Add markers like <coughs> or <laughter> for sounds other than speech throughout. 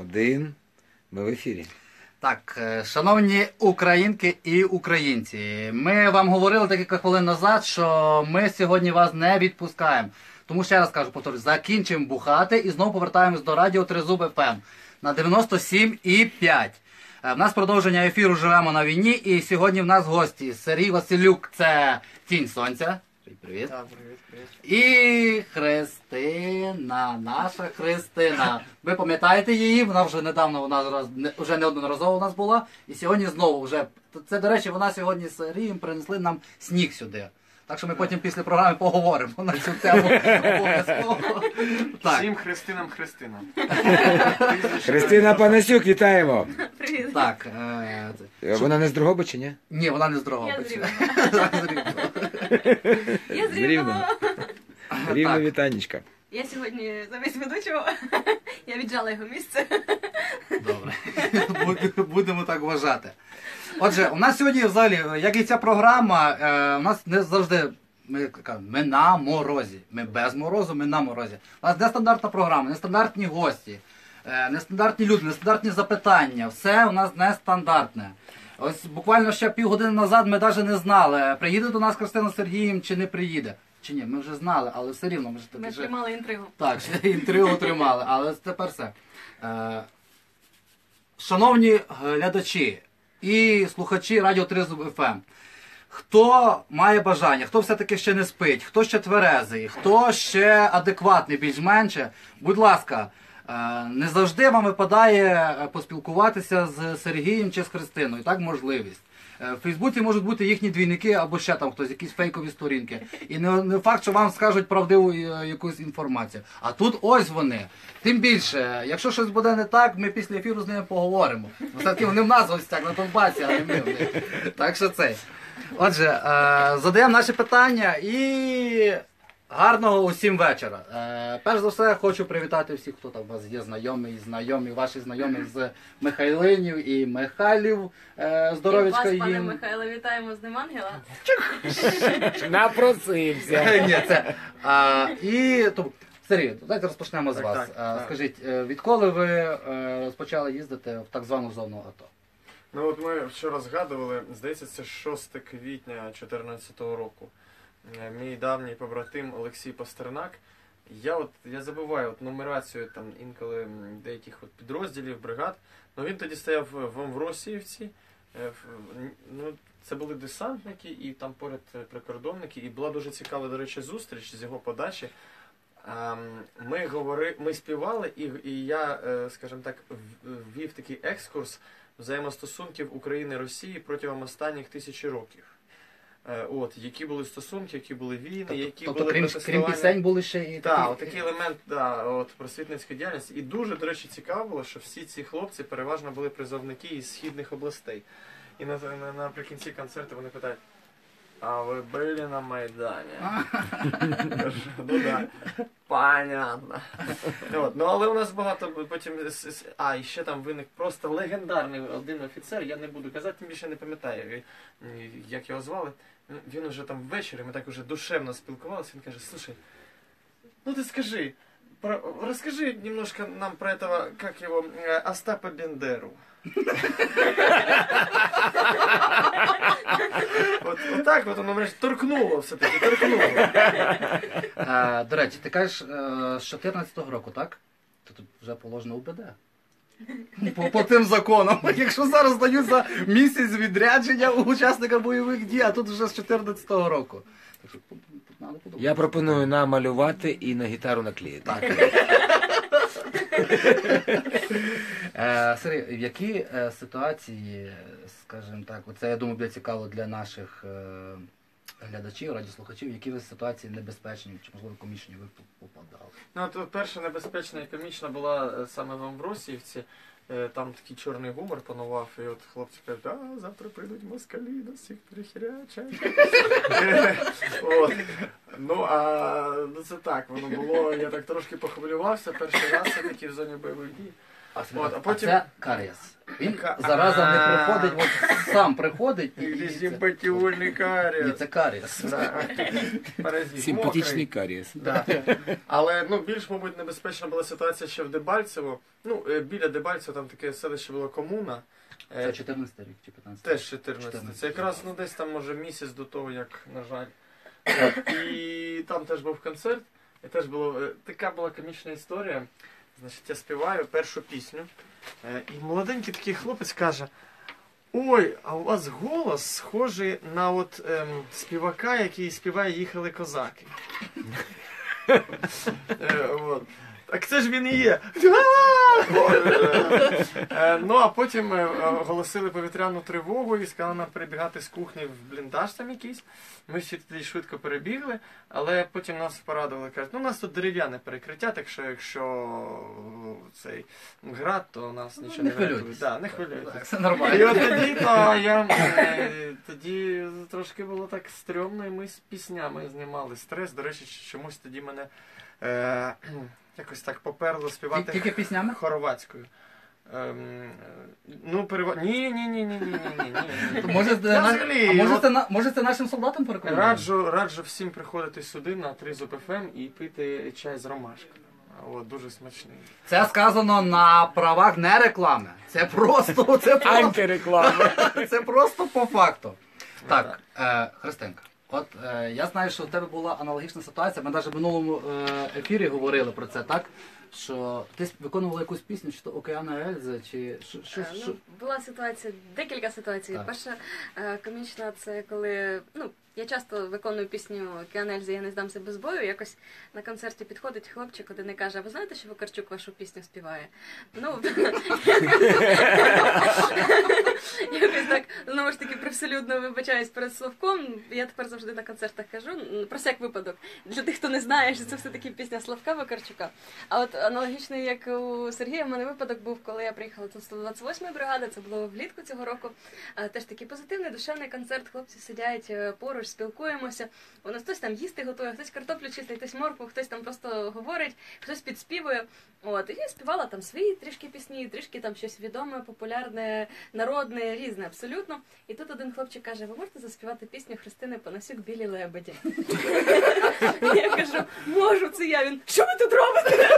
Один. Ми в ефірі. Так, е, шановні українки і українці, ми вам говорили декілька хвилин назад, що ми сьогодні вас не відпускаємо. Тому ще раз кажу, повторюю, закінчимо бухати і знову повертаємось до радіо Тризуб ФМ на 97,5. Е, В нас продовження ефіру живемо на війні, і сьогодні в нас гості Сергій Василюк, це тінь сонця. Привіт. Так, привіт, привіт. І Христина, наша Христина. Ви пам'ятаєте її? Вона вже недавно у нас раз не- вже неодноразово у нас була. І сьогодні знову вже. Це, до речі, вона сьогодні з Сергієм принесли нам сніг сюди. Так що ми потім після програми поговоримо на цю тему обов'язково. Всім Христинам Христинам. Христина Панасюк, вітаємо. Привіт. так. Е, Вона не з Дрогобича, ні? ні, вона не з Я з Дрогобича. З Рівного. Я з З Рівного. Рівного. Рівно вітанечка. Я сьогодні замість ведучого. Я віджала його місце. Добре. Будемо так вважати. Отже, у нас сьогодні взагалі, як і ця програма, е, у нас не завжди. Ми ми на морозі. Ми без морозу, ми на морозі. У нас нестандартна програма, нестандартні гості, е, нестандартні люди, нестандартні запитання. Все у нас нестандартне. Ось буквально ще півгодини назад ми навіть не знали, приїде до нас Христина з Сергієм чи не приїде. Чи ні, ми вже знали, але все рівно ми ж таки Ми вже- тримали інтригу. так, <laughs> інтригу тримали, але тепер все. Е, шановні глядачі і слухачі Радіо Тризуб ФМ, хто має бажання, хто все-таки ще не спить, хто ще тверезий, хто ще адекватний більш-менше, будь ласка, не завжди вам випадає е, поспілкуватися з Сергієм чи з Христиною. Так, можливість. Е, В Фейсбуці можуть бути їхні двійники або ще там хтось, якісь фейкові сторінки. І не, не факт, що вам скажуть правдиву е, якусь інформацію. А тут ось вони. Тим більше, якщо щось буде не так, ми після ефіру з ними поговоримо. Все-таки вони в нас гостях на Донбасі, а не ми в. Так що це. Отже, е, задаємо наші питання і гарного усім вечора. Е, перш за все, хочу привітати всіх, хто там у вас є знайомий, знайомі, ваші знайомі з Михайлинів і Михайлів. Е, здоров'ячка І вас, пане. Михайло, вітаємо з Днем Ангела. Напросився. Ні, це. А, і тому, Сергій, давайте розпочнемо з Так, вас. так, А, так. Скажіть, е, відколи ви е, розпочали їздити в так звану зону АТО? Ну от ми вчора згадували, здається, це 6 квітня 2014 року. Е, Мій давній побратим Олексій Пастернак. Я от я забуваю от нумерацію там інколи деяких от підрозділів, бригад. Ну він тоді стояв в Амвросіївці. Е, Ну, це були десантники і там поряд е, прикордонники. І була дуже цікава, до речі, зустріч з його подачі. Ем, Ми говори, ми співали, і, і я, скажімо так, ввів такий екскурс взаємостосунків України Росії протягом останніх тисячі років. Е, От, які були стосунки, які були війни, які тобто, були крім, крім пісень були ще і Так, такі- от такий елемент да, от, просвітницької діяльності. І дуже, до речі, цікаво було, що всі ці хлопці переважно були призовники із східних областей. І на, на, наприкінці концерту вони питають: а ви були на Майдані? Ну да. Понятно. От, ну але у нас багато потім. А, і ще там виник просто легендарний один офіцер, я не буду казати, тим більше не пам'ятаю, як його звали Ну, Він уже там ввечері, ми так уже душевно спілкувалися, він каже, слушай, ну ты скажи, про, расскажи немножко нам про этого, как его, э, Остапа Бендеру. От, от так от воно мене ж торкнуло все-таки, торкнуло. Е, до речі, ти кажеш е, з 14-го року, так? То тут вже положено УБД. По, по тим законам. <laughs> Якщо зараз дають за місяць відрядження у учасника бойових дій, а тут вже з 14-го року. Так що надо подумати. Я пропоную намалювати і на гітару наклеїти. Так. Е, Сергій, в якій е, ситуації, скажімо так, це я думаю буде цікаво для наших е, глядачів, радіослухачів, які ви ситуації небезпечні чи можливо комічні ви попадали? Ну, от перша небезпечна і комічна була е, саме в Амбросіївці. Е, Там такий чорний гумор панував, і от хлопці кажуть, а завтра прийдуть москалі, нас всіх перехерячать. Е, <laughs> Ну, а ну, це так, воно було, я так трошки похвилювався перший раз все-таки в зоні бойових дій. От, а потім- це карієс. Він зараза не приходить, от сам приходить і, симпатіольний і карієс. це карієс. Да. Паразит. Симпатичний Мокрий. карієс. Да. Але ну, більш, мабуть, небезпечна була ситуація ще в Дебальцево. Ну, е, біля Дебальцево там таке селище було комуна. Е, Це 14 рік чи 15 Теж 14. 14. Це якраз ну, десь там, може, місяць до того, як, на жаль. <coughs> І там теж був концерт. І теж було, е, така була комічна історія. Значить, я співаю першу пісню. Е, І молоденький такий хлопець каже: Ой, а у вас голос схожий на от ем, співака, який співає Їхали козаки. <laughs> Так це ж він і є. Е, Ну а потім е, оголосили повітряну тривогу і сказали нам перебігати з кухні в бліндаж там якийсь. Ми всі тоді швидко перебігли, але потім нас порадували, кажуть, ну у нас тут дерев'яне перекриття, так що якщо е, цей град, то нас нічого не не Да, не хвилюйтесь. Так, все І от тоді, то я тоді трошки було так стрьомно, і ми з піснями знімали стрес. До речі, чомусь тоді мене якось так поперло співати Тільки піснями? хорватською. Ем, ну, перева... Ні, ні, ні, ні, ні, ні, ні, може, це нашим солдатам переконувати? Раджу, раджу всім приходити сюди на 3 ФМ і пити чай з ромашкою. От, дуже смачний. Це сказано на правах не реклами. Це просто, це просто, Антиреклама. це просто по факту. Так, е, Христенка от е, я знаю, що у тебе була аналогічна ситуація. Ми навіть в минулому е, ефірі говорили про це, так? Що ти виконувала якусь пісню, чи то Океана Ельзи, чи що, що, Е, що? Ну, була ситуація, декілька ситуацій. Так. Перша е, комічна це коли ну. Я часто виконую пісню Кіанельзи Я не здамся без бою. Якось на концерті підходить хлопчик один і каже: а ви знаєте, що Вакарчук вашу пісню співає? Ну <laughs> <laughs> <laughs> якось так знову ж таки привселюдно вибачаюсь перед Славком. Я тепер завжди на концертах кажу м, про всяк випадок. Для тих, хто не знає, що це все таки пісня Славка Вакарчука. А от аналогічний, як у Сергія, в мене випадок був, коли я приїхала до 128 бригади, це було влітку цього року. Теж такий позитивний душевний концерт. Хлопці сидять е, поруч, спілкуємося. У нас хтось там їсти готує, хтось картоплю чистить, хтось моркву, хтось там просто говорить, хтось підспівує. От і я співала там свої трішки пісні, трішки там щось відоме, популярне, народне, різне абсолютно. І тут один хлопчик каже: Ви можете заспівати пісню Христини Панасюк Білі лебеді? <laughs> Я кажу, можу, це я. Він що ви тут робите?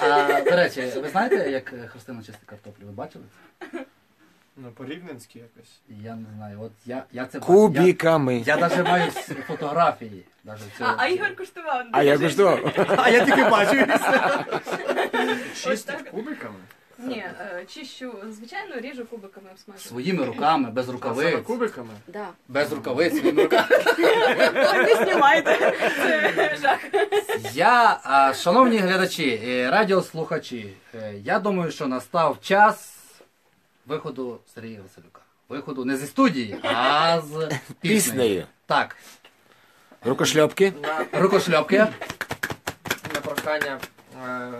А, до речі, ви знаєте, як Христина чистить картоплю? Ви бачили це? Ну, по-рівненськи якось. Я не знаю. От я, я це. Кубіками. Я, я навіть маю фотографії. Даже цього. А, а Ігор куштував. А я що? А я тільки бачу. Чистить кубиками? Ні, е, чищу, звичайно, ріжу кубиками обсмажу. Своїми <laughs> руками, без рукавиць. кубиками? Да. Без рукавиць, своїми руками. Ой, <laughs> не знімайте. Це жах. Я, а, шановні глядачі, е, радіослухачі, е, я думаю, що настав час виходу Сергія Василюка. Виходу не зі студії, а з <laughs> піснею. Піснею. Так, Рукошльопки. На, рукошльопки. на прохання е,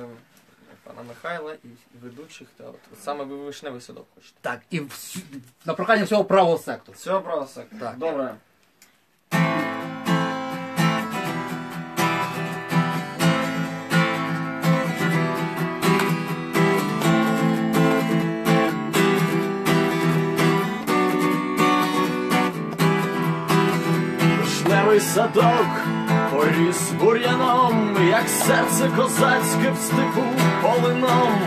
пана Михайла і ведучих. Та, от, от саме ви вишневий садок хочете. Так, і вс- на прохання всього правого сектору. Все, просто. Так. Добре. Вишневий садок поріс бур'яном, як серце козацьке в степу полином,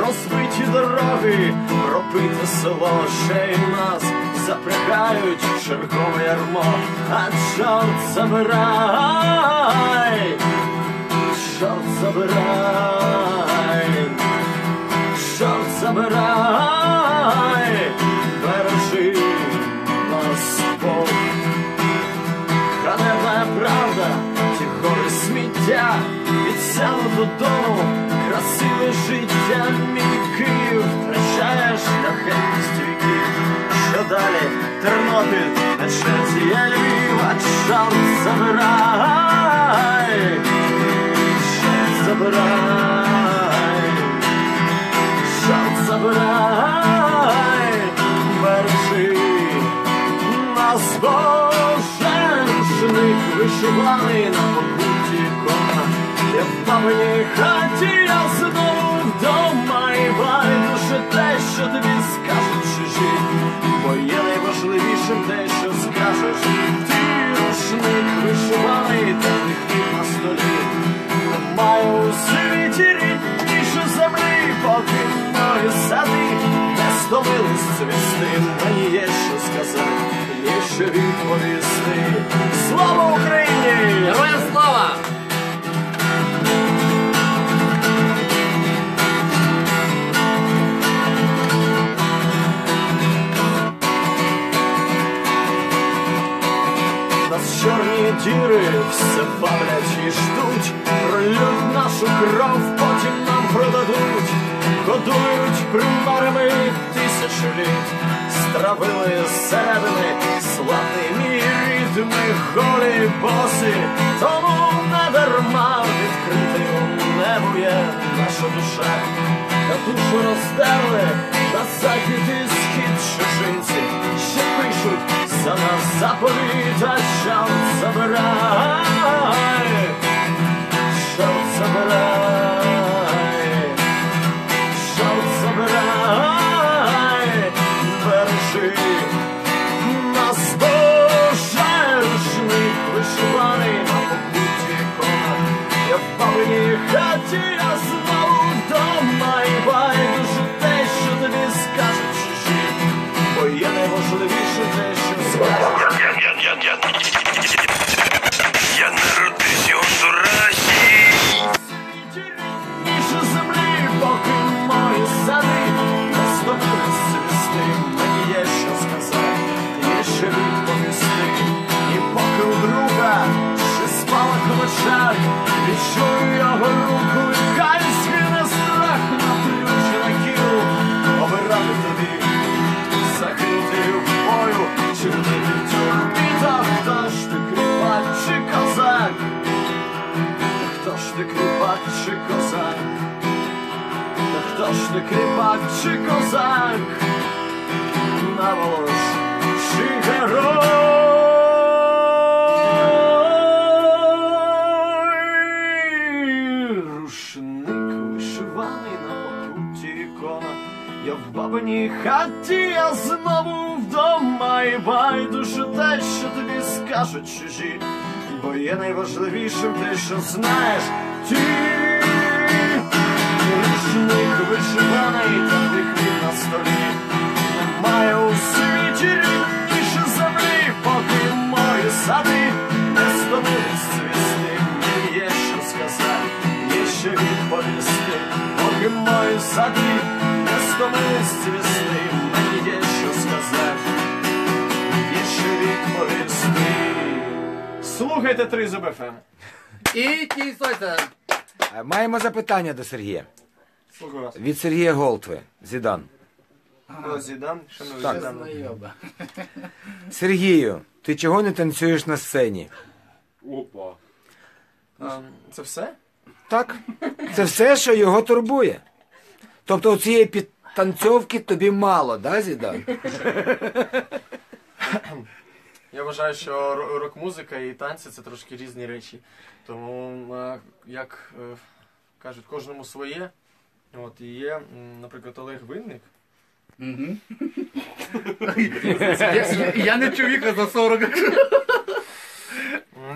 розбиті дороги, пропите село, ще й нас запрягають чергове ярмо, а чорт забирай, чорт забирай, чорт забирай, додому, красиве життя, мій Київ, втрачає шляхетність віків. Що далі? Тернопіль, на черзі. Я Львів, а чорт забирай, чорт забирай, чорт забирай, бережи нас божественник вишиваний на покуті ікона, я в маминій хаті, я знову вдома. що тобі скажуть чужі, бо є найважливішим те, що скажеш. Ти рушник вишиваний, та хліб на столі. Немає у світі рідніше землі, поки мої сади не стомились цвісти. Мені є що сказати, є що відповісти. Слава Україні! Чорні все палять і ждуть, прольють нашу кров, потім нам продадуть, годують примарами тисячоліт, стравили зсередини славний мій голі боси, тому не дарма відкритою небу є наша душа, та душу роздерли на захід і схід чужинці, що пишуть за нас заповідь, а чорт забирай, чорт Я чи козак? Наволоч чи герой? Рушник вишиваний на покуті ікона. Я в бабиній хаті, я знову вдома і байдуже те, що тобі скажуть чужі, бо є найважливішим те, що знаєш ти. Вишиваний, та хліб на столі. Немає у світі рідніше землі, поки мої сади не стомились цвісти. Мені є що сказати, є що відповісти, поки мої сади не стомились цвісти. Мені є що сказати, є що відповісти. Слухайте три ФМ. І ті. Е, Маємо запитання до Сергія. Від Сергія Голтви. Зідан. О, Зідан, шановний Так. Зідан. Сергію, ти чого не танцюєш на сцені? Ем, Це все? Так. Це все, що його турбує. Тобто цієї підтанцьовки тобі мало, да, Зідан? Я вважаю, що ро- рок-музика і танці це трошки різні речі. Тому, е, як е, кажуть, кожному своє. От і є, наприклад, Олег Винник. Я- я- не чоловіка за 40.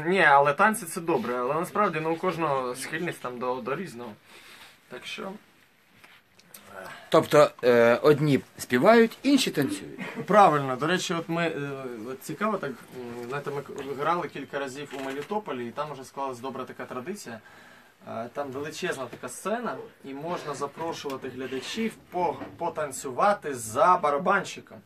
Ні, але танці це добре, але насправді ну, у кожного схильність там до, до різного. Так що. Тобто е, одні співають, інші танцюють. Правильно, до речі, от ми е, от цікаво, так м, знаєте, ми грали кілька разів у Мелітополі, і там вже склалась добра така традиція. Е, Там величезна така сцена, і можна запрошувати глядачів потанцювати за барабанщиком.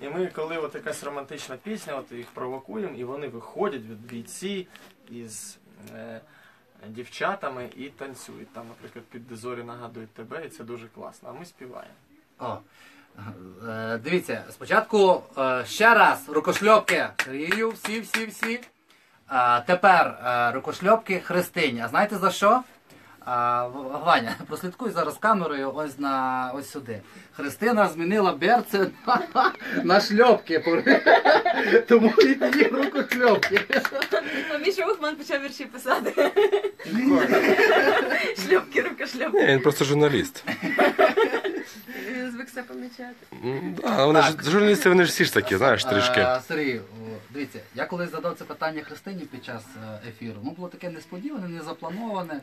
І ми, коли от якась романтична пісня, от їх провокуємо, і вони виходять від бійці із е, дівчатами і танцюють. Там, наприклад, під дозорі нагадують тебе, і це дуже класно. А ми співаємо. О, е, дивіться, спочатку е, ще раз рукошльопки Сергію, всі, всі, всі. А тепер е, рукошльопки Христині. А знаєте за що? А, Ваня, <laughs> прослідкуй зараз камерою ось на ось сюди. Христина змінила берце на, <laughs> на шльопки. <laughs> Тому і її рукошльопки. А Міша Ухман почав вірші писати. Шльопки, рукошльопки. Ні, він просто журналіст. Він звик все помічати. Да, вони ж журналісти, вони ж всі ж такі, знаєш, трішки. Сергій, дивіться, я колись задав це питання Христині під час е, ефіру. Ну було таке несподіване, незаплановане.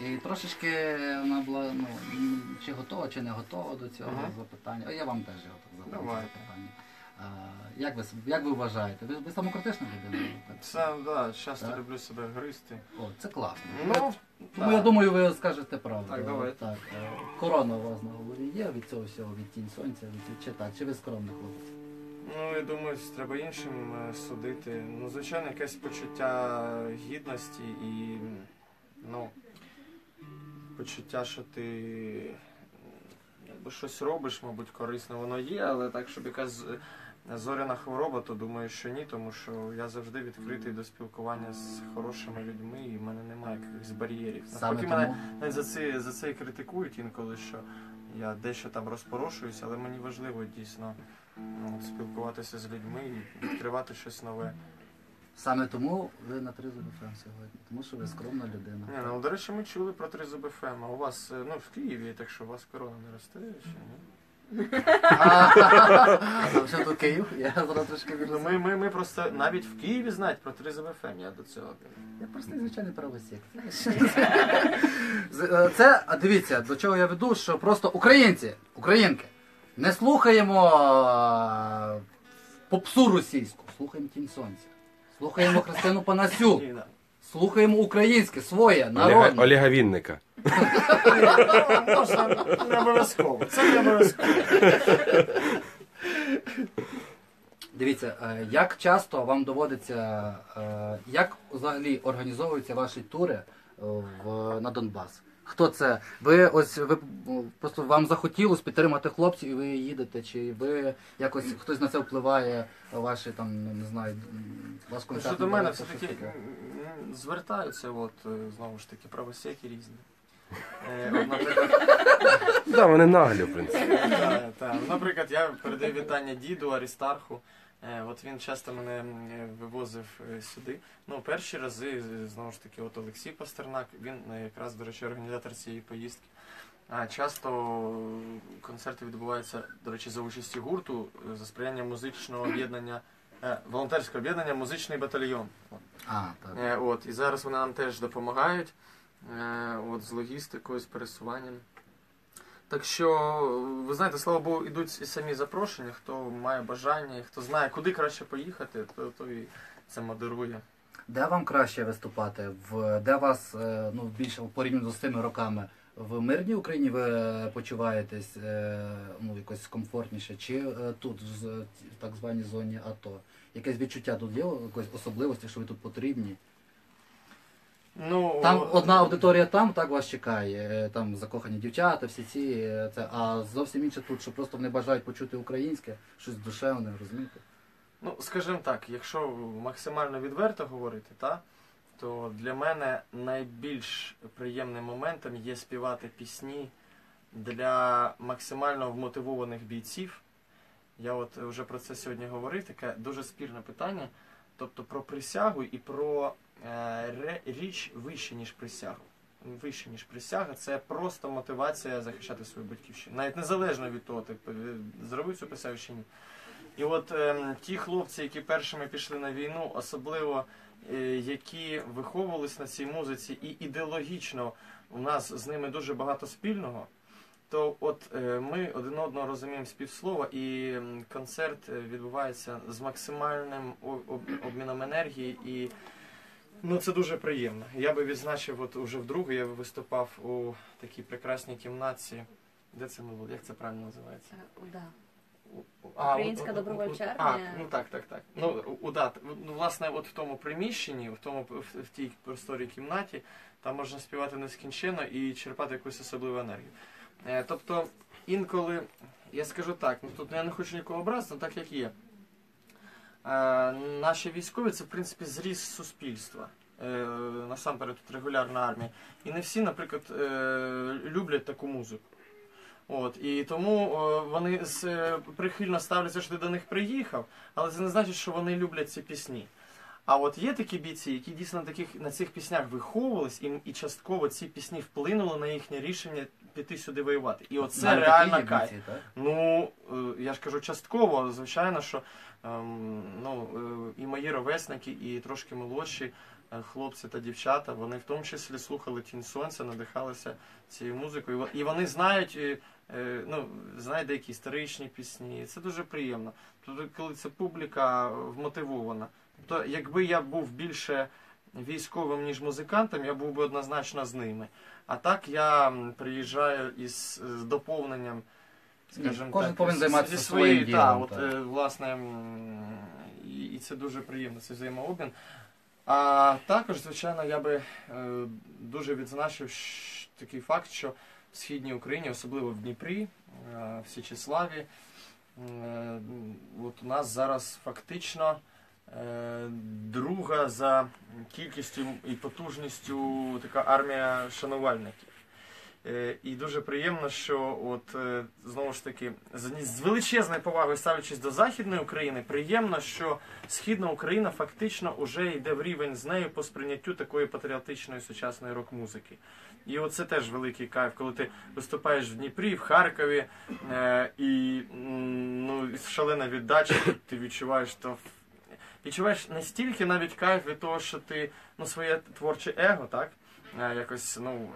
І трошечки вона була, ну, чи готова, чи не готова до цього Ага. запитання. А я вам теж його так задав це Давай. запитання. А, як, ви, як ви вважаєте? Ви, ви самокритична людина? <clears throat> Це, да, часто Так. люблю себе гристи. О, це класно. Ну, Тому так. я думаю, ви скажете правду. Так, давайте. Так, е, корона у вас на голові є від цього всього, від тінь сонця, від чи так, чи ви скромний хлопець? Ну, я думаю, треба іншим е, судити. Ну, звичайно, якесь почуття гідності і ну, почуття, що ти якби щось робиш, мабуть, корисно воно є, але так, щоб якась е, зоряна хвороба, то думаю, що ні, тому що я завжди відкритий до спілкування з хорошими людьми і в мене немає якихось бар'єрів. Навпаки, мене тому навіть за це, за це і критикують інколи, що я дещо там розпорошуюся, але мені важливо дійсно ну, спілкуватися з людьми і відкривати щось нове. Саме тому ви на тризубі ФМ сьогодні, тому що ви скромна людина. Ні, ну, до речі, ми чули про тризуби ФМ, а у вас е, ну, в Києві, так що у вас корона не росте чи ні? А <laughs> до Київ, я зараз трошки Ну, вірю. ми, ми, ми просто навіть в Києві знають про тризуби ФМ, я до цього. Я просто звичайний правосік. Е, Це, а дивіться, до чого я веду, що просто українці, українки, не слухаємо е, попсу російську, слухаємо тінь сонця. Слухаємо Христину Панасюк, слухаємо українське, своє, Олега, народне. Олега Вінника. Не обов'язково. Це не обов'язково. Дивіться, е, як часто вам доводиться, е, як взагалі організовуються ваші тури е, в, на Донбас? Хто це? Ви ось ви просто вам захотілось підтримати хлопців і ви їдете? Чи ви якось хтось на це впливає? Ваші там ну, не знаю, ваш Ну. Що до мене все-таки м, звертаються, от, е, знову ж таки, правосеки різні. Е, <laughs> наприклад, Да, вони наглі, в принципі. <laughs> Так, так. Наприклад, я передаю вітання діду Арістарху. Е, От він часто мене е, вивозив е, сюди. Ну, перші рази, знову ж таки, от Олексій Пастернак, він якраз, до речі, організатор цієї поїздки. А часто концерти відбуваються, до речі, за участі гурту, за сприяння музичного об'єднання, волонтерського об'єднання Музичний батальйон. А, так. От, і зараз вони нам теж допомагають от, з логістикою, з пересуванням. Так що, ви знаєте, слава Богу, ідуть і самі запрошення, хто має бажання, хто знає, куди краще поїхати, то, то і це модерує. Де вам краще виступати? В де вас е, ну більше порівняно з цими роками? В мирній Україні ви почуваєтесь е, ну якось комфортніше, чи е, тут в так званій зоні АТО? Якесь відчуття тут є, якоїсь особливості, що ви тут потрібні? Ну, Там одна аудиторія там так вас чекає, е, там закохані дівчата, всі ці, е, це, а зовсім інше тут, що просто вони бажають почути українське, щось душевне, розумієте? Ну, скажімо так, якщо максимально відверто говорити, та, то для мене найбільш приємним моментом є співати пісні для максимально вмотивованих бійців. Я от вже про це сьогодні говорив, таке дуже спірне питання. Тобто про присягу і про річ вище, ніж присягу. Вище, ніж присяга, це просто мотивація захищати свою батьківщину. Навіть незалежно від того, ти е, зробив цю присягу чи ні. І от ем, ті хлопці, які першими пішли на війну, особливо е, які виховувались на цій музиці, і ідеологічно у нас з ними дуже багато спільного, то от е, ми один одного розуміємо співслова, і концерт е, відбувається з максимальним обміном енергії і. Ну, це дуже приємно. Я би відзначив, от уже вдруге я виступав у такій прекрасній кімнаті. Де це ми були? Як це правильно називається? Да. А, Українська добровольча А, армія. ну так, так, так. Ну, у, да, ну, власне, от в тому приміщенні, в тому в, в тій просторій кімнаті, там можна співати нескінченно і черпати якусь особливу енергію. Е, тобто, інколи, я скажу так, ну тут я не хочу нікого образити, але так як є. Е, наші військові це, в принципі, зріз суспільства. Е, насамперед тут регулярна армія. І не всі, наприклад, е, люблять таку музику. От, і тому вони прихильно ставляться, що ти до них приїхав, але це не значить, що вони люблять ці пісні. А от є такі бійці, які дійсно на таких на цих піснях виховувались, і, і частково ці пісні вплинули на їхнє рішення піти сюди воювати. І оце Навіть реально такі є кайф. бійці, так? Ну, е, я ж кажу, частково, звичайно, що ем, ну, е, і мої ровесники, і трошки молодші е, хлопці та дівчата, вони в тому числі слухали Тінь Сонця, надихалися цією музикою. І во- І вони знають, е, е, ну, знають деякі історичні пісні. Це дуже приємно. Тобто, коли це публіка вмотивована. Тобто, якби я був більше військовим, ніж музикантом, я був би однозначно з ними. А так я приїжджаю із з доповненням, скажімо кожен так, повинен займатися зі своїм та, ділом, от, так. е, власне, і, і це дуже приємно, цей взаємообмін. А також, звичайно, я би е, дуже відзначив щ- такий факт, що в східній Україні, особливо в Дніпрі, е, в Січеславі, е, от у нас зараз фактично е, друга за кількістю і потужністю така армія шанувальників. Е, І дуже приємно, що от е, знову ж таки з величезною повагою ставлячись до Західної України, приємно, що Східна Україна фактично вже йде в рівень з нею по сприйняттю такої патріотичної сучасної рок-музики. І оце теж великий кайф, коли ти виступаєш в Дніпрі, в Харкові, е, і ну, шалена віддача, ти відчуваєш то. Відчуваєш настільки навіть кайф від того, що ти ну, своє творче его, так? Е, якось, ну,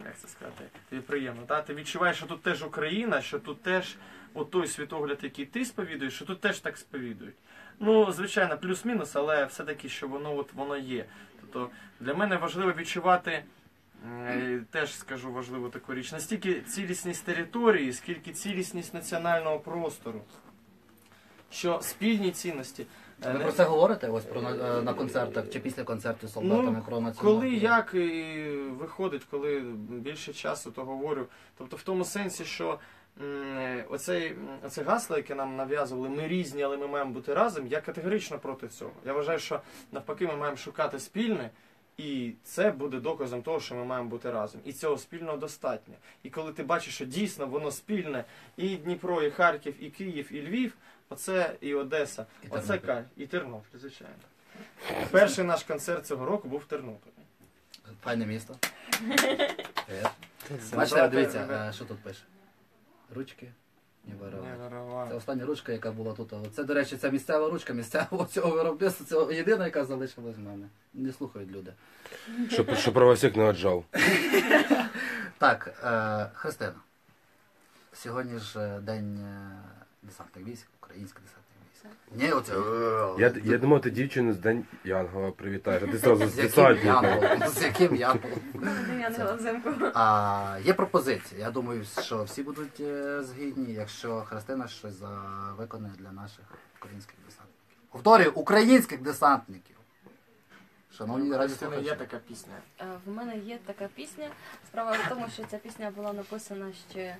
е, як це сказати, тобі приємно. Та? Ти відчуваєш, що тут теж Україна, що тут теж от той світогляд, який ти сповідуєш, що тут теж так сповідують. Ну, звичайно, плюс-мінус, але все-таки, що воно от воно є. Тобто для мене важливо відчувати. е, Теж скажу важливу таку річ. Настільки цілісність території, скільки цілісність національного простору, що спільні цінності. Е, Ви про це говорите ось про на, е, на концертах чи після концертів з солдатами про національну? Ну, коли як і виходить, коли більше часу, то говорю. Тобто в тому сенсі, що оцей, оце гасло, яке нам нав'язували, ми різні, але ми маємо бути разом, я категорично проти цього. Я вважаю, що навпаки ми маємо шукати спільне. І це буде доказом того, що ми маємо бути разом. І цього спільного достатньо. І коли ти бачиш, що дійсно воно спільне, і Дніпро, і Харків, і Київ, і Львів, оце і Одеса, І оце Тернопіль. І Тернопіль, звичайно. Перший наш концерт цього року був в Тернополі. Файне місто. Привіт. Бачите, дивіться, е, що тут пише. Ручки. Не виривай. Це остання ручка, яка була тут. Це, до речі, це місцева ручка місцевого <laughs> цього виробництва. Це єдина, яка залишилась в мене. Не слухають люди. Щоб, щоб правосік не отжав. <laughs> Так, е, Христина. Сьогодні ж е, день е, десантних військ, українських десантних військ. Ні, оце. Я, я думав, ти дівчину з День Янгова привітаєш, а ти <laughs> зразу з з яким десантником. янголом? З яким янголом? А, є пропозиція. Я думаю, що всі будуть е, згідні, якщо Христина щось за... виконає для наших українських десантників. Повторюю, українських десантників. Шановні Христина, радіослухачі. є така пісня. Е, В мене є така пісня. Справа в тому, що ця пісня була написана ще е,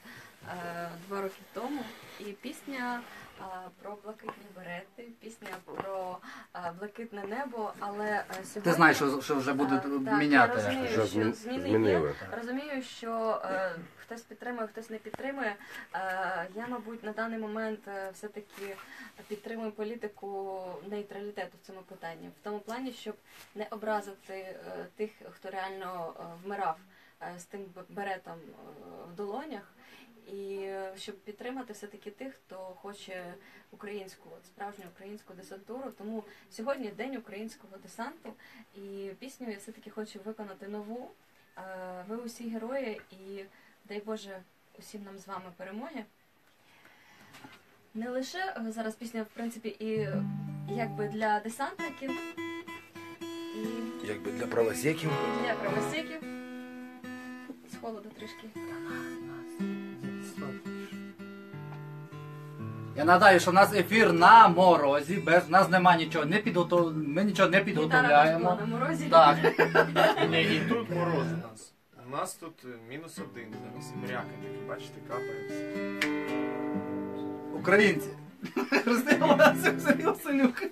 два роки тому. І пісня е, про блакитні берети, пісня про блакитне небо, але е, сьогодні... Ти знаєш, що, що вже буде так, міняти. Я розумію, що зміни змінили. є. Розумію, що е, хтось підтримує, хтось не підтримує. Е, я, мабуть, на даний момент е, все-таки підтримую політику нейтралітету в цьому питанні. В тому плані, щоб не образити е, тих, хто реально вмирав з тим беретом в долонях. І е, щоб підтримати все-таки тих, хто хоче українську, от, справжню українську десантуру. Тому сьогодні день українського десанту, і пісню я все-таки хочу виконати нову. Е, Ви усі герої, і дай Боже усім нам з вами перемоги. Не лише е, зараз пісня, в принципі, і якби для десантників, і, Якби для правосеків. і для правосеків. З холоду трішки. Я нагадаю, що в нас ефір на морозі, без в нас нема нічого, не підготов... ми нічого не підготовляємо. на морозі. Так. Ні, і тут мороз у нас. У нас тут е, мінус один зараз. І мряка як бачите, капає. все. Українці. <laughs> Нас, Сергій Василюк.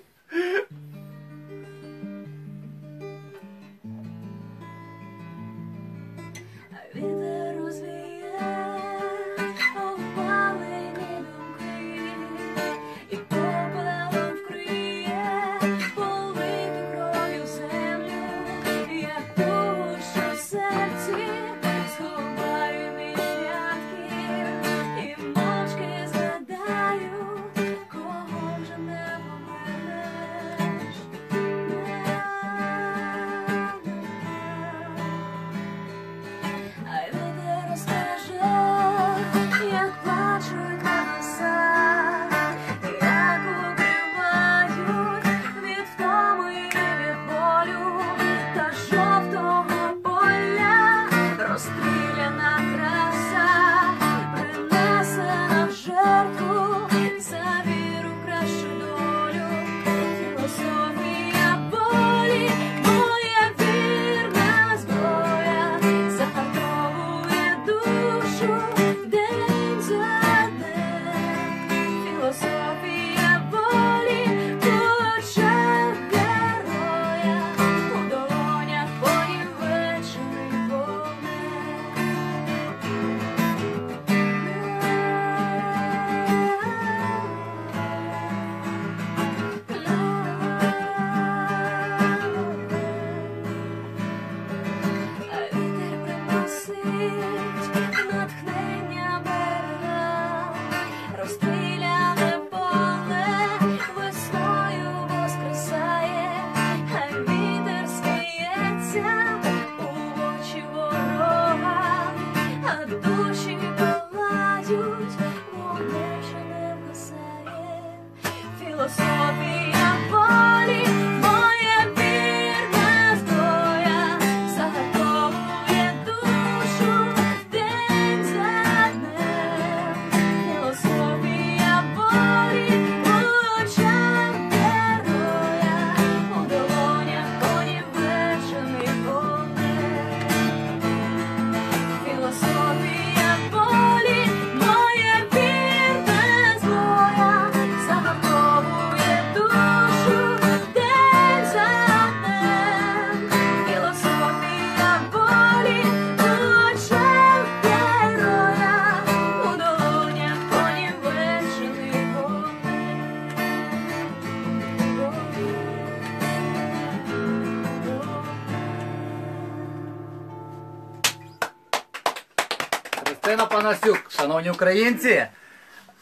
Українці.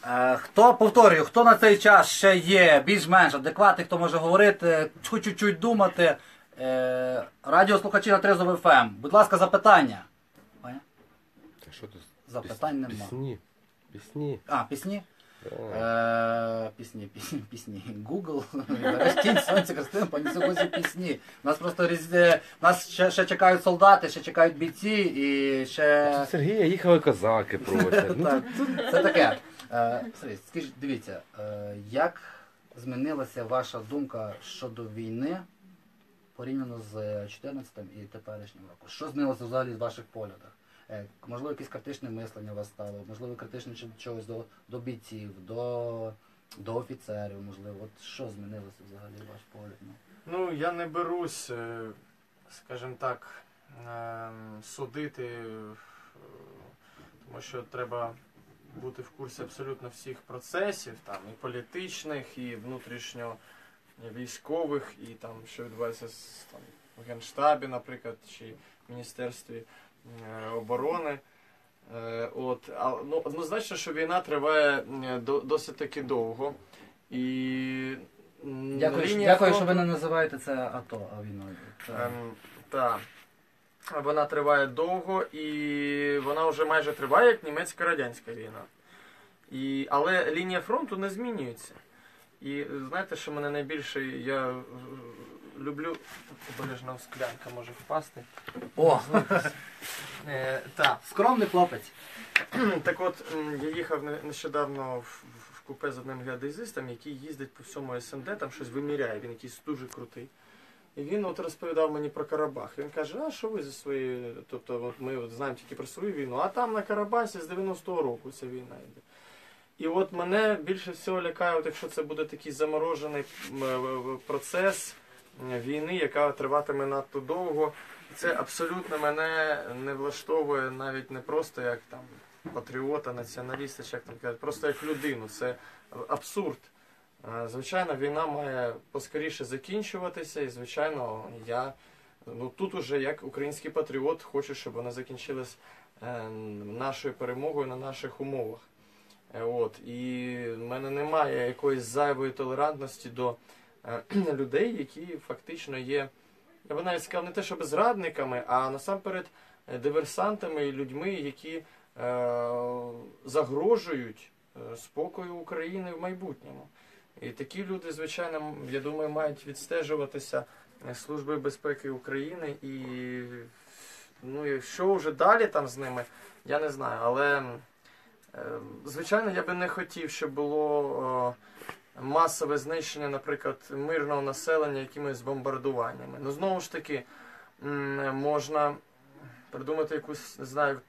Е, Хто повторюю, хто на цей час ще є більш-менш адекватний, хто може говорити, хоч чуть-чуть думати. Е, Радіослухачі на Тризов ФМ. Будь ласка, запитання. Та що тут? Запитань нема. Пісні. Пісні. А, пісні? Е, пісні, пісні, пісні. Google, <laughs> тінь, сонце, Кристина, понесу пісні. Нас просто різ... е, нас ще, ще чекають солдати, ще чекають бійці і ще. Сергія їхали козаки <laughs> просять. Ну, Так, це таке. Е, Сергій, скажіть, дивіться, е, як змінилася ваша думка щодо війни порівняно з 14 і теперішнім роком? Що змінилося взагалі в ваших поглядах? Е, Можливо, якесь критичне мислення у вас стало, можливо, критичне чогось до, до бійців, до, до офіцерів, можливо. От що змінилося взагалі ваш погляд? Ну, Ну, я не берусь, е, скажімо так, ем, судити, е, тому що треба бути в курсі абсолютно всіх процесів, там і політичних, і внутрішньо військових, і там, що відбувається там, в Генштабі, наприклад, чи в Міністерстві е, оборони. Е, От, а, ну, однозначно, що війна триває е, досить таки довго. І Дякую, лінія дякую що ви не називаєте це АТО, а війною. Це... Ем, так. Вона триває довго і вона вже майже триває, як німецько-радянська війна. І, але лінія фронту не змінюється. І знаєте, що мене найбільше я е, люблю. Обережно склянка може впасти. О, Е, так. скромний хлопець. <clears throat> Так от, я їхав нещодавно в, в купе з одним геодезистом, який їздить по всьому СНД, там щось виміряє, він якийсь дуже крутий. І він от розповідав мені про Карабах. Він каже, а що ви зі своєю, тобто от ми от знаємо тільки про свою війну, а там на Карабасі з 90-го року ця війна йде. І от мене більше всього лякає, от якщо це буде такий заморожений е, процес війни, яка триватиме надто довго. Це абсолютно мене не влаштовує навіть не просто як там патріота, націоналіста, чи як там кажуть, просто як людину. Це абсурд. Е, Звичайно, війна має поскоріше закінчуватися, і звичайно, я ну тут уже як український патріот хочу, щоб вона закінчилась е, нашою перемогою на наших умовах. Е, От і в мене немає якоїсь зайвої толерантності до <clears throat> людей, які фактично є. Я би навіть сказав не те, щоб зрадниками, а насамперед е, диверсантами і людьми, які е, загрожують е, спокою України в майбутньому. І такі люди, звичайно, я думаю, мають відстежуватися е, Службою безпеки України. І ну, що вже далі там з ними, я не знаю. Але е, звичайно, я би не хотів, щоб було. Масове знищення, наприклад, мирного населення якимись бомбардуваннями. Ну знову ж таки, можна придумати якусь, не знаю,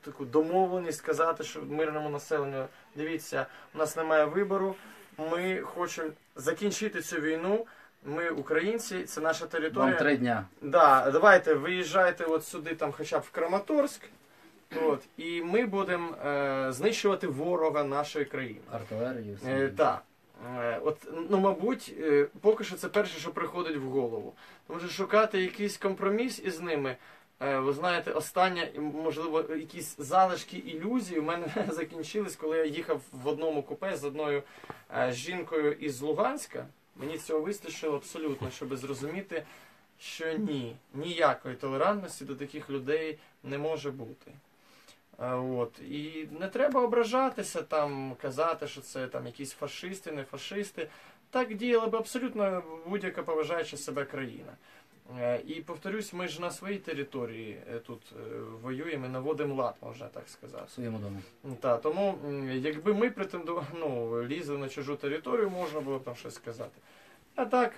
таку домовленість, сказати, що мирному населенню, дивіться, у нас немає вибору, ми хочемо закінчити цю війну. Ми українці, це наша Вам територія. три дня. Да, давайте виїжджайте от сюди, там, хоча б в Краматорськ. От, і ми будемо е, знищувати ворога нашої країни. Артилерію. Е, так. От, ну, мабуть, е, поки що це перше, що приходить в голову. Тому що шукати якийсь компроміс із ними, е, ви знаєте, остання, можливо, якісь залишки ілюзій у мене <laughs> закінчились, коли я їхав в одному купе з одною е, жінкою із Луганська. Мені цього вистачило абсолютно, щоб зрозуміти, що ні, ніякої толерантності до таких людей не може бути. От. І не треба ображатися, там, казати, що це там якісь фашисти, не фашисти. Так діяла би абсолютно будь-яка поважаюча себе країна. Е, І повторюсь, ми ж на своїй території е, тут е, воюємо і наводимо лад, можна так сказати. В своєму домі. Ну, Та, тому якби ми претендували, ну, лізли на чужу територію, можна було б там щось сказати. А так,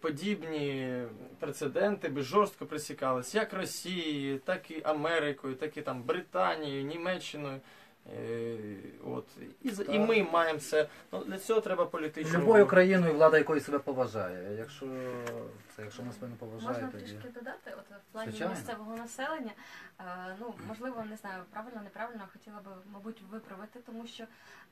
подібні прецеденти би жорстко присікались як Росією, так і Америкою, так і там Британією, Німеччиною. Е, От. І, з- і ми маємо це. Ну, для цього треба політичну. Любою країною, влада якої себе поважає. Якщо це, якщо нас не поважає, Можна тоді. трішки додати, от в плані Звичайно. місцевого населення, е, ну можливо, не знаю, правильно, неправильно, хотіла би, мабуть, виправити, тому що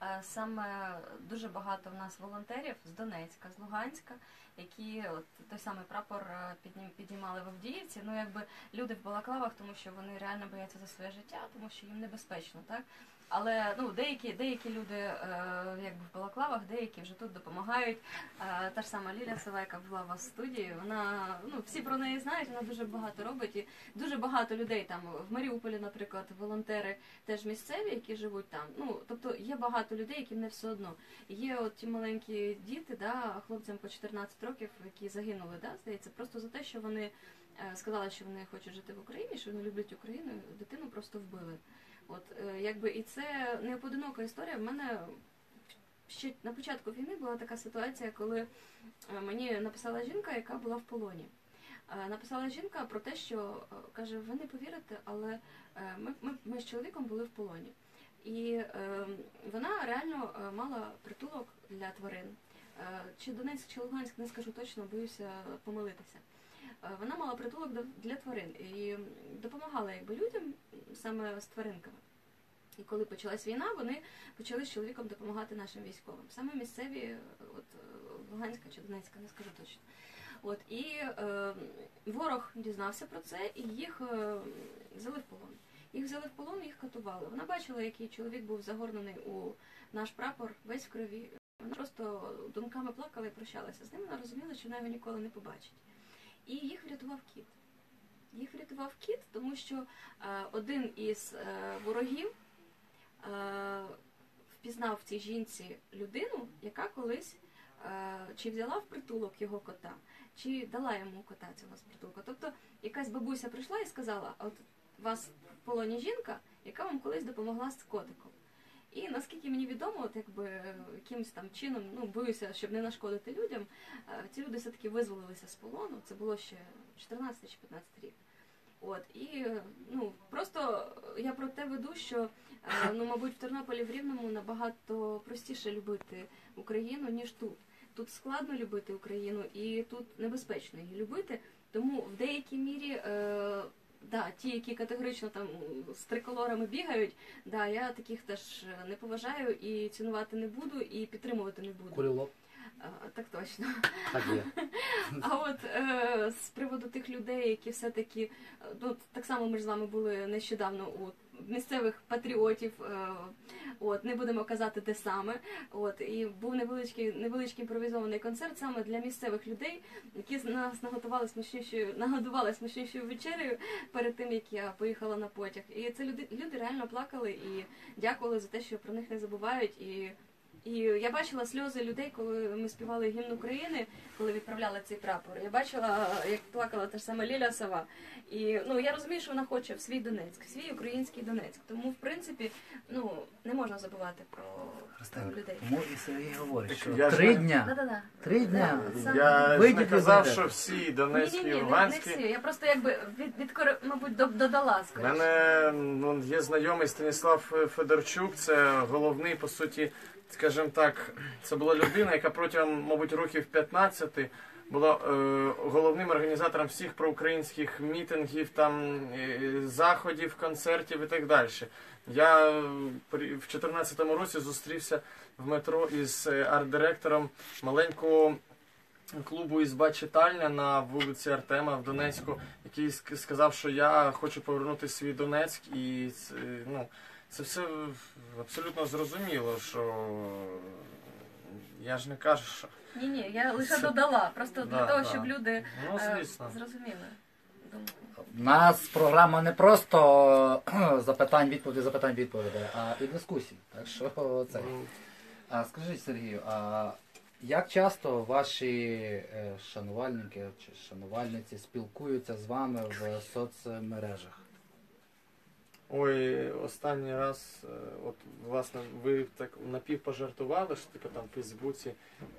е, саме дуже багато в нас волонтерів з Донецька, з Луганська, які от той самий прапор е, піднім- піднімали в Авдіївці. Ну, якби люди в балаклавах, тому що вони реально бояться за своє життя, тому що їм небезпечно, так? Але ну деякі, деякі люди е, якби в балаклавах, деякі вже тут допомагають. Е, та ж сама Ліля Сова, була у вас в студії, вона ну всі про неї знають, вона дуже багато робить. І дуже багато людей там в Маріуполі, наприклад, волонтери теж місцеві, які живуть там. Ну тобто є багато людей, яким не все одно. Є от ті маленькі діти, да, хлопцям по 14 років, які загинули, да, здається, просто за те, що вони е, сказали, що вони хочуть жити в Україні, що вони люблять Україну, дитину просто вбили. От е, якби і це не поодинока історія. В мене ще на початку війни була така ситуація, коли е, мені написала жінка, яка була в полоні. Е, Написала жінка про те, що е, каже, ви не повірите, але е, ми, ми, ми з чоловіком були в полоні. І е, вона реально мала притулок для тварин. Чи Донецьк, чи Луганськ, не скажу точно, боюся помилитися. Вона мала притулок для тварин і допомагала якби людям саме з тваринками. І коли почалась війна, вони почали з чоловіком допомагати нашим військовим. Саме місцеві, от Луганська чи Донецька, не скажу точно. От і е, ворог дізнався про це і їх е, взяли в полон. Їх взяли в полон, їх катували. Вона бачила, який чоловік був загорнений у наш прапор, весь в крові. Вона просто думками плакала і прощалася з ним. Вона розуміла, що вона його ніколи не побачить. І їх врятував кіт. Їх врятував кіт, тому що е, один із е, ворогів е, впізнав в цій жінці людину, яка колись е, чи взяла в притулок його кота, чи дала йому кота цього з притулку. Тобто якась бабуся прийшла і сказала: от у вас в полоні жінка, яка вам колись допомогла з котиком. І наскільки мені відомо, от якби якимось там чином, ну боюся, щоб не нашкодити людям, е, ці люди все-таки визволилися з полону. Це було ще 14 чи 15 рік. От і ну просто я про те веду, що е, ну, мабуть, в Тернополі в Рівному набагато простіше любити Україну, ніж тут. Тут складно любити Україну і тут небезпечно її любити. Тому в деякій мірі, е, да, ті, які категорично там з триколорами бігають, да, я таких теж не поважаю і цінувати не буду, і підтримувати не буду. Е, так точно. Так є. <laughs> А от е, з приводу тих людей, які все-таки, е, ну так само ми ж з вами були нещодавно у місцевих патріотів, е, от не будемо казати те саме. От і був невеличкий невеличкий імпровізований концерт саме для місцевих людей, які нас наготували смачнішою, нагодували смачнішою вечерею перед тим, як я поїхала на потяг. І це люди, люди реально плакали і дякували за те, що про них не забувають. І і я бачила сльози людей, коли ми співали гімн України, коли відправляли цей прапор. Я бачила, як плакала та ж сама Ліля Сова. І ну я розумію, що вона хоче в свій Донецьк, в свій український Донецьк. Тому, в принципі, ну не можна забувати про людей. Тому і Сергій говорить, що Я три не- дня. Да-да-да. Три дня. Да, Я ж Вийдіть не казав, що всі Донецькі ні, і ні, не, не всі. Я просто якби від, від, мабуть, до- додала У скоріше. мене ну, є знайомий Станіслав Федорчук, це головний, по суті, скажімо так, це була людина, яка протягом, мабуть, років 15 була е, головним організатором всіх проукраїнських мітингів, там, е, заходів, концертів і так далі. Я е, в 2014 році зустрівся в метро із е, арт-директором маленького клубу ізба читальня на вулиці Артема в Донецьку, який сказав, що я хочу повернути свій Донецьк, і це, ну, це все абсолютно зрозуміло, що я ж не кажу, що Ні, ні, я лише додала, просто для Да, того, да. щоб люди ну е, звісно. зрозуміли. думку. У нас програма не просто <clears throat> запитань, відповіді, запитань, відповідей, а і дискусій. Так що це. Ну, А скажіть, Сергію, а як часто ваші е, шанувальники чи шанувальниці спілкуються з вами в соцмережах? Ой, останній раз, е, от власне, ви так напівпожартували, що типу там в Фейсбуці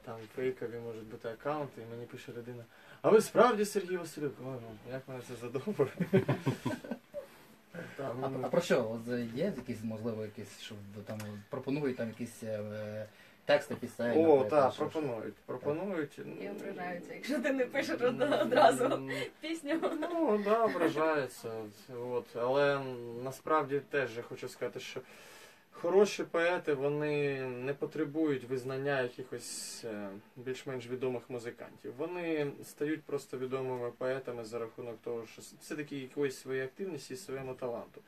там фейкові можуть бути аккаунти, і мені пише людина. А ви справді Сергій Василюк? Ой, ну, як мене це задобує. А, а про що? Е, є якісь, можливо, якісь, що ви там пропонують там якісь е, тексти пісень? О, наприклад, так, що- пропонують. Пропонують. І ображаються, якщо ти не пишеш од- одразу пісню. Ну, да, ображаються. От. Але насправді теж я хочу сказати, що хороші поети вони не потребують визнання якихось е, більш-менш відомих музикантів. Вони стають просто відомими поетами за рахунок того, що все-таки якоїсь своєї активності і своєму таланту.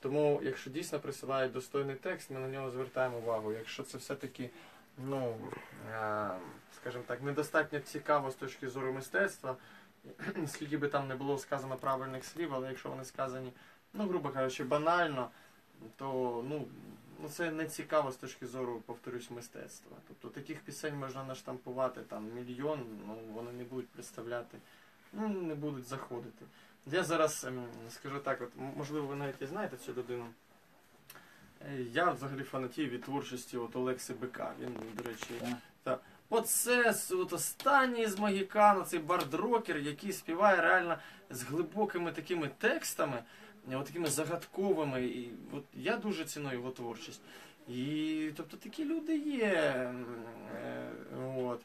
Тому, якщо дійсно присилають достойний текст, ми на нього звертаємо увагу. Якщо це все-таки, ну, е, скажімо так, недостатньо цікаво з точки зору мистецтва, <clears throat> скільки би там не було сказано правильних слів, але якщо вони сказані, ну, грубо кажучи, банально, то ну, ну це не цікаво з точки зору, повторюсь, мистецтва. Тобто таких пісень можна наштампувати там мільйон, ну вони не будуть представляти, ну не будуть заходити. Я зараз ем, скажу так, от можливо, ви навіть і знаєте цю людину. Я взагалі фанатію від творчості от Олекси Бика. Він, до речі, та. Оце от останній з Магікана, цей бардрокер, який співає реально з глибокими такими текстами, от такими загадковими. І от я дуже ціную його творчість. І тобто такі люди є. е, От.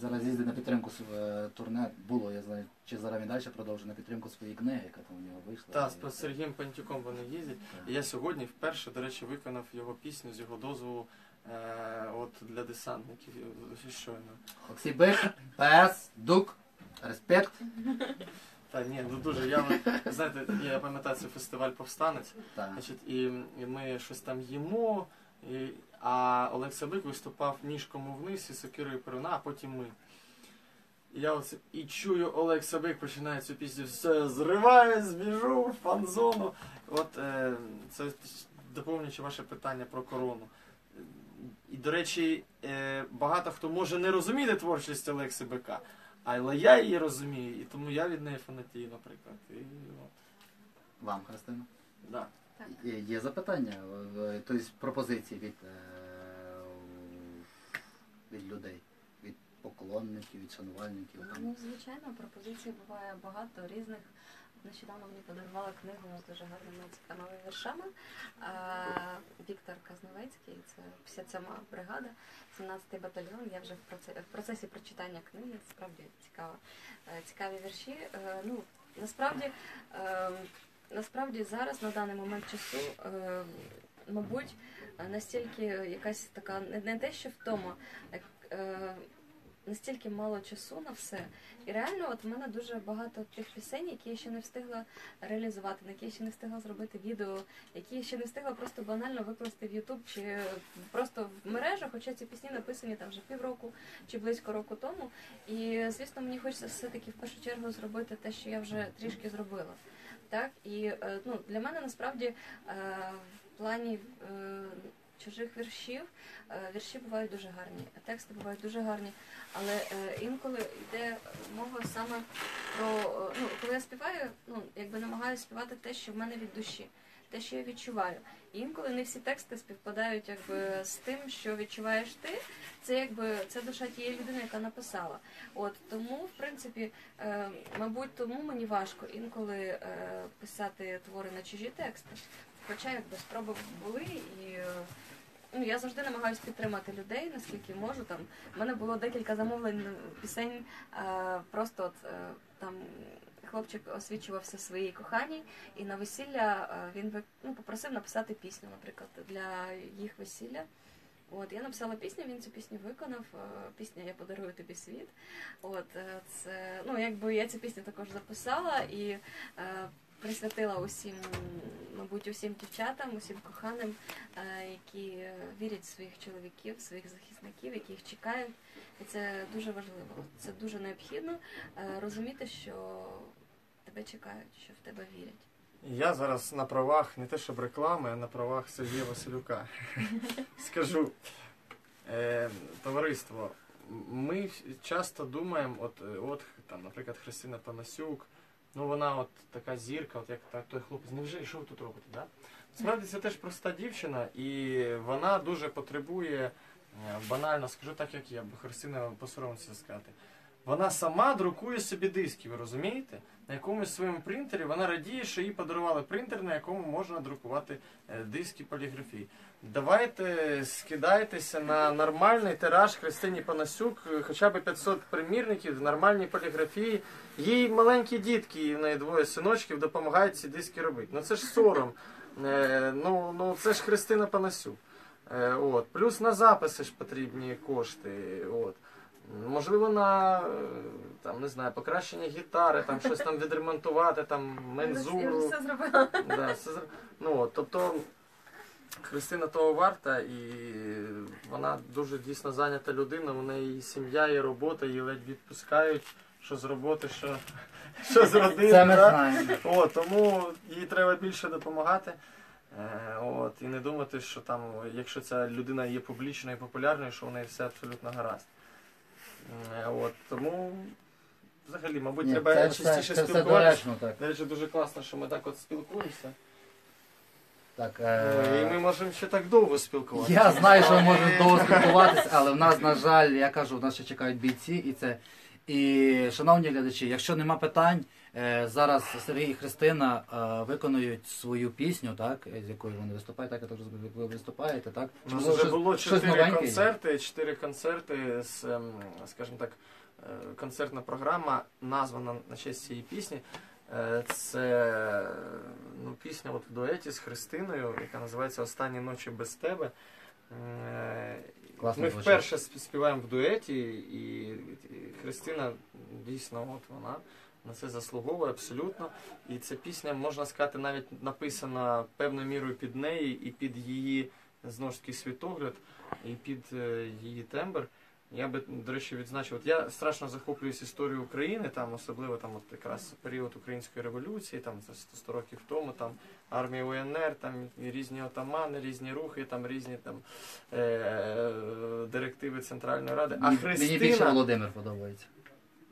Зараз їздить на підтримку е, турне. Було, я знаю, чи зараз він далі продовжує на підтримку своєї книги, яка там у нього вийшла. Та, І- з Сергієм Пантюком вони їздять. І я сьогодні вперше, до речі, виконав його пісню з його дозволу е, от для десантників. е, Щойно. Олексій Бик, ПС, Дук, Респект. <laughs> Та ні, ну дуже я от, знаєте, я пам'ятаю це фестиваль повстанець. Так. Значить, і, і ми щось там їмо, і, а Олег Сабик виступав ніжком вниз і сокирою перуна, а потім ми. І я оце, і чую, Олег Сабик починає цю пісню, все, зриваюсь, біжу в фан-зону. От е, це доповнюючи ваше питання про корону. І, до речі, е, багато хто може не розуміти творчість Олекси Бика, але я її розумію, і тому я від неї фанатію, наприклад. І, от, Вам, Христина. да. Є, є запитання, е, тобто пропозиції від, е, від людей, від поклонників, від шанувальників. Ну, звичайно, пропозицій буває багато різних. Нещодавно мені подарувала книгу з дуже гарними цікавими віршами. Віктор Казновецький, це 57-ма бригада, 17-й батальйон. Я вже в процесі, в процесі прочитання книги, справді цікаво. Е, Цікаві вірші. Ну, насправді, е, насправді зараз, на даний момент часу, е, мабуть, настільки якась така, не, те, що втома, як, е, настільки мало часу на все. І реально, от в мене дуже багато тих пісень, які я ще не встигла реалізувати, на які я ще не встигла зробити відео, які я ще не встигла просто банально викласти в Ютуб чи просто в мережах, хоча ці пісні написані там вже півроку чи близько року тому. І звісно, мені хочеться все-таки в першу чергу зробити те, що я вже трішки зробила. Так, і е, ну, для мене насправді е, в плані е, чужих віршів вірші бувають дуже гарні, тексти бувають дуже гарні, але інколи йде мова саме про ну, коли я співаю, ну якби намагаюся співати те, що в мене від душі, те, що я відчуваю. І інколи не всі тексти співпадають якби з тим, що відчуваєш ти. Це якби це душа тієї людини, яка написала. От тому, в принципі, е, мабуть, тому мені важко інколи е, писати твори на чужі тексти. Хоча якби спроби були і. е, Ну, я завжди намагаюся підтримати людей, наскільки можу. Там в мене було декілька замовлень пісень. Е, просто от е, там хлопчик освічувався своїй коханій, і на весілля е, він ну, попросив написати пісню, наприклад, для їх весілля. От я написала пісню, він цю пісню виконав. Е, Пісня Я подарую тобі світ. От е, це ну якби я цю пісню також записала і е, присвятила усім, мабуть, усім дівчатам, усім коханим, е, які вірять в своїх чоловіків, своїх захисників, які їх чекають. І це дуже важливо. Це дуже необхідно е, розуміти, що тебе чекають, що в тебе вірять. Я зараз на правах не те, щоб реклами, а на правах Сергія Василюка. <laughs> Скажу, е, товариство, ми часто думаємо, от, е, от там, наприклад, Христина Панасюк, ну вона от така зірка, от як та, той хлопець, невже і що ви тут робите? Да? Справді це теж проста дівчина, і вона дуже потребує, е, банально скажу так, як я, бо Христина посоромиться сказати. Вона сама друкує собі диски, ви розумієте? На якомусь своєму принтері вона радіє, що їй подарували принтер, на якому можна друкувати е, диски поліграфії. Давайте скидайтеся на нормальний тираж Христині Панасюк, е, хоча б 500 примірників в нормальній поліграфії. Їй маленькі дітки, і в неї двоє синочків допомагають ці диски робити. Ну це ж сором. Е, ну, ну це ж Христина Панасюк. От. Плюс на записи ж потрібні кошти. От. Можливо, на е, там, не знаю, покращення гітари, там щось там відремонтувати, там Я вже все зробила. Да, все зр- ну, от, тобто Христина того варта, і вона дуже дійсно зайнята людина, у неї і сім'я, і робота, її ледь відпускають, що з роботи, що, що з родини. Це ми да? знаємо. От, тому їй треба більше допомагати. Е, от, і не думати, що там, якщо ця людина є публічною і популярною, що в неї все абсолютно гаразд. Е, от, тому взагалі, мабуть, Ні, треба це частіше це це спілкуватися. доречно, так. До речі, дуже класно, що ми так от спілкуємося. Так, Ну, е... І ми можемо ще так довго спілкуватися. Я знаю, що ми <laughs> можемо довго спілкуватися, але в нас, на жаль, я кажу, в нас ще чекають бійці, і це. І, шановні глядачі, якщо нема питань, зараз Сергій і Христина е, виконують свою пісню, так, з якою вони виступають, так, я так розумію, ви виступаєте, так? У нас вже було чотири концерти, чотири концерти з, ем, скажімо так, е, концертна програма названа на честь цієї пісні. Е, Це е, ну, пісня от в дуеті з Христиною, яка називається Останні ночі без тебе. Е, Класно Ми звучить. вперше співаємо в дуеті, і Христина дійсно от вона на це заслуговує абсолютно. І ця пісня, можна сказати, навіть написана певною мірою під неї і під її знову ж таки світогляд, і під е, її тембр. Я би, до речі, відзначив, от я страшно захоплююсь історією України, там особливо там от якраз період української революції, там це 100 100 років тому, там армія УНР, там різні отамани, різні рухи, там різні там е- е- директиви Центральної Ради. А Мені- Мені більше Христина Володимир подобається.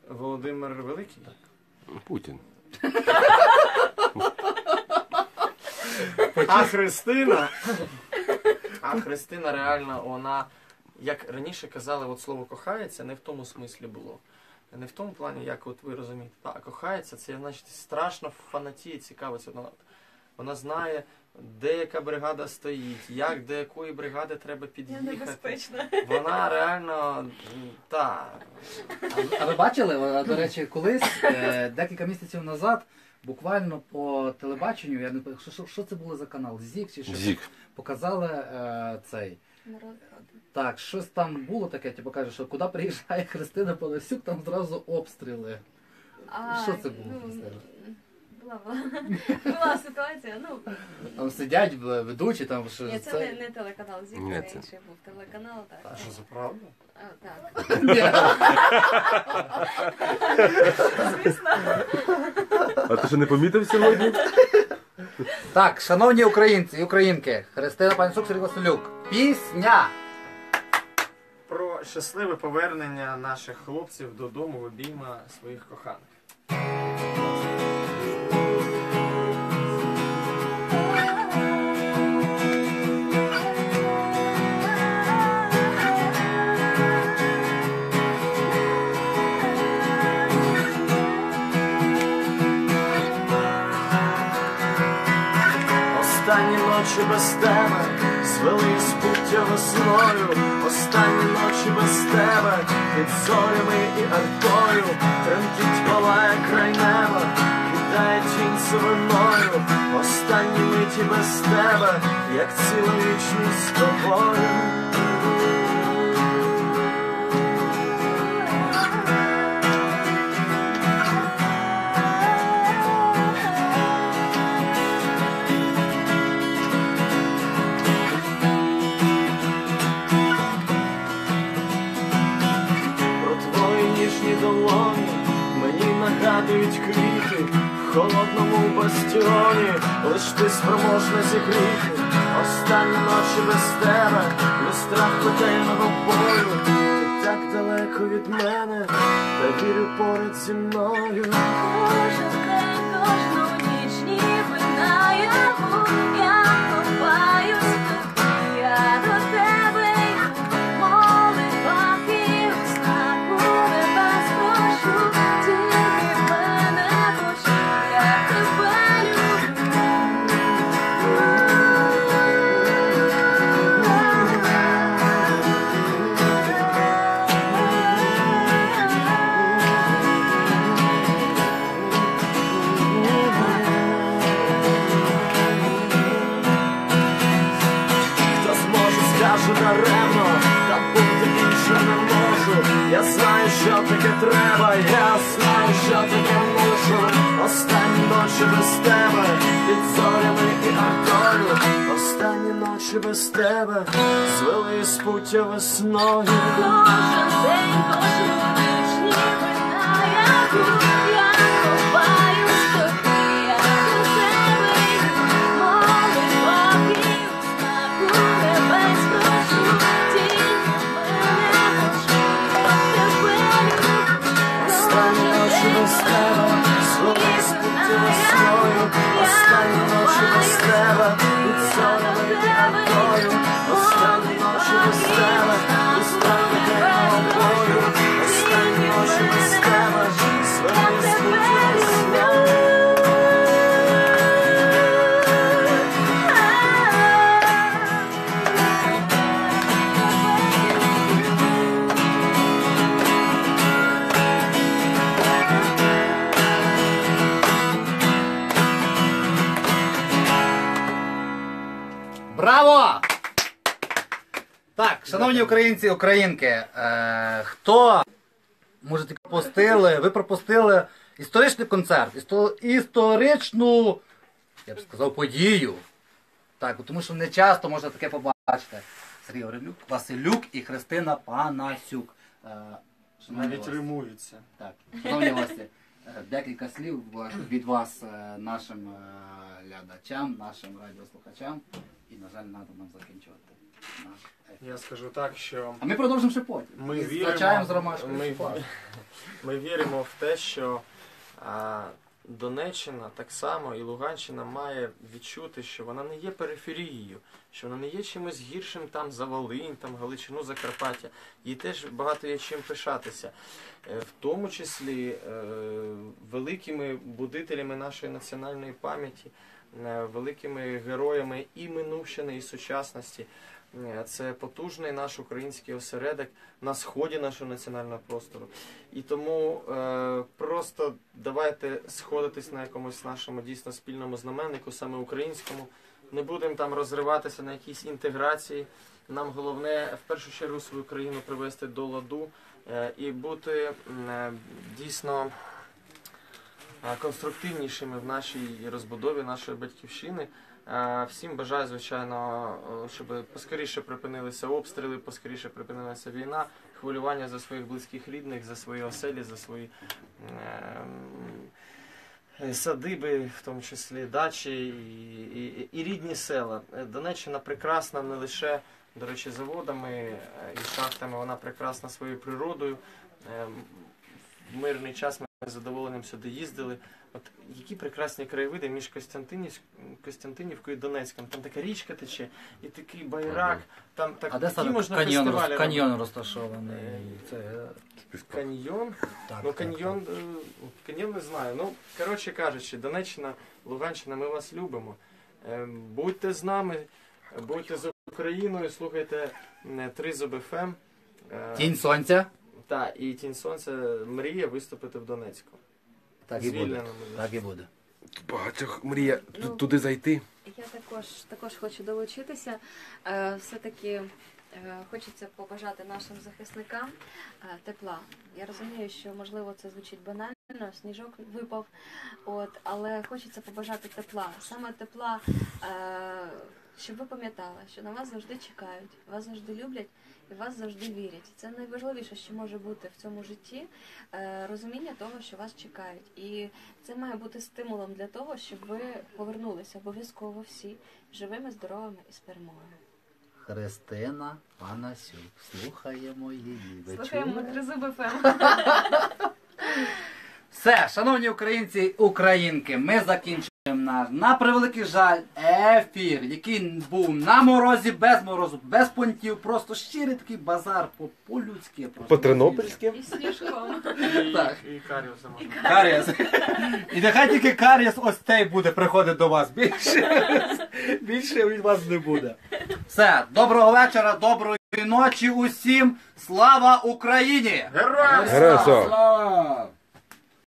Володимир Великий. Путін. А Христина. А Христина реально, вона, як раніше казали, от слово кохається, не в тому смислі було. Не в тому плані, як от ви розумієте. Так, кохається, це значить страшно фанатіє, цікавиться. Вона, вона знає, де яка бригада стоїть, як до якої бригади треба Я під'їхати. небезпечна. Вона реально та. А ви бачили, до речі, колись е, декілька місяців назад, буквально по телебаченню, я не пам'ятаю, що, що, що це було за канал? Зік чи що? Зік. Показали е, цей. Так, щось там було таке, типу каже, що куди приїжджає Христина Панасюк, там зразу обстріли. А, Що це було? ну? Була, була. Ситуація, ну, Там сидять ведучі, там що ні, це це. не, не телеканал Зік, Ні, це це- інший був телеканал, так. А що за правда? А, так. А ти що не помітив сьогодні? Так, шановні українці і українки, Христина Панасюк, Сергій Василюк. Пісня! Про щасливе повернення наших хлопців додому в обійма своїх коханих. Останні ночі без тебе звели з пуття весною, останні ночі без тебе під зорями і артою, тремтіть палає край неба, кидає тінь сивиною, останні миті без тебе, як цілу вічність з тобою. Нагадують квіти в холодному бастіоні, лиш ти спроможна зігріти. Останні ночі без тебе, без страх на бою. Так далеко від мене, та вірю поряд зі мною. Кожен день, кожну ніч, ніби наяву я даремно, та бути більше не можу. Я знаю, що таке треба, я знаю, що таке мушу. Останні ночі без тебе, під зорями і артою. Останні ночі без тебе, звели з пуття весною. Кожен день, кожну ніч, ніби наяву я шановні українці українки, е, хто може ти пропустили, ви пропустили історичний концерт, істо- історичну, я б сказав, подію. Так, тому що не часто можна таке побачити. Сергій Орелюк, Василюк і Христина Панасюк. Е, Навіть гості. Так, шановні гості, е, декілька слів від вас е, нашим е, глядачам, нашим радіослухачам. І, на жаль, треба нам закінчувати. Я скажу так, що А ми продовжимо ще потім. ми віримо, з ромашкою. ми, <laughs> ми віримо в те, що а, Донеччина так само і Луганщина має відчути, що вона не є периферією, що вона не є чимось гіршим там за Волинь, там Галичину, Закарпаття. Їй теж багато є чим пишатися. Е, В тому числі е, великими будителями нашої національної пам'яті, е, великими героями і минувщини, і сучасності. Це потужний наш український осередок на сході нашого національного простору. І тому е, просто давайте сходитись на якомусь нашому дійсно спільному знаменнику, саме українському. Не будемо там розриватися на якісь інтеграції. Нам головне в першу чергу свою країну привести до ладу е, і бути е, дійсно е, конструктивнішими в нашій розбудові нашої батьківщини. Всім бажаю, звичайно, е, щоб поскоріше припинилися обстріли, поскоріше припинилася війна, хвилювання за своїх близьких рідних, за свої оселі, за свої е, садиби, в тому числі дачі і, і, і рідні села. Е, Донеччина прекрасна не лише, до речі, заводами і шахтами, вона прекрасна своєю природою. Е, В мирний час ми з задоволенням сюди їздили. От які прекрасні краєвиди між Костянтинів, Костянтинівкою і Донецьком. Там така річка тече, і такий байрак. Там так А де такі саме можна каньйон, фестивалі роз- каньйон розташований? Це, Каньйон. так, Ну, так, каньйон, е, каньйон не знаю. Ну, коротше кажучи, Донеччина, Луганщина, ми вас любимо. Е, Будьте з нами, будьте з Україною, слухайте е, Тризуб ФМ. Е, Тінь сонця. Та, і Тінь Сонця мріє виступити в Донецьку. Так і буде. Так і буде. Багатьох мріє Ну, туди зайти. Я також також хочу долучитися. Е, Все-таки е, хочеться побажати нашим захисникам е, тепла. Я розумію, що можливо це звучить банально, сніжок випав, от, але хочеться побажати тепла. Саме тепла, е, щоб ви пам'ятали, що на вас завжди чекають, вас завжди люблять і вас завжди вірять. Це найважливіше, що може бути в цьому житті, е, розуміння того, що вас чекають. І це має бути стимулом для того, щоб ви повернулися обов'язково всі живими, здоровими і з перемогою. Христина Панасюк. Слухаємо її. Ви Слухаємо тризуби ФМ. Все, шановні українці і українки, ми закінчуємо наш, на превеликий жаль, ефір, який був на морозі, без морозу, без понтів, просто щирий такий базар по- по-людськи. По-тернопільськи. І сніжком. І, Так. і Каріуса можна. Карієс. І нехай тільки карієс ось цей буде приходити до вас. Більше, більше від вас не буде. Все, доброго вечора, доброї ночі усім. Слава Україні! Героям! Героям слава! Слава!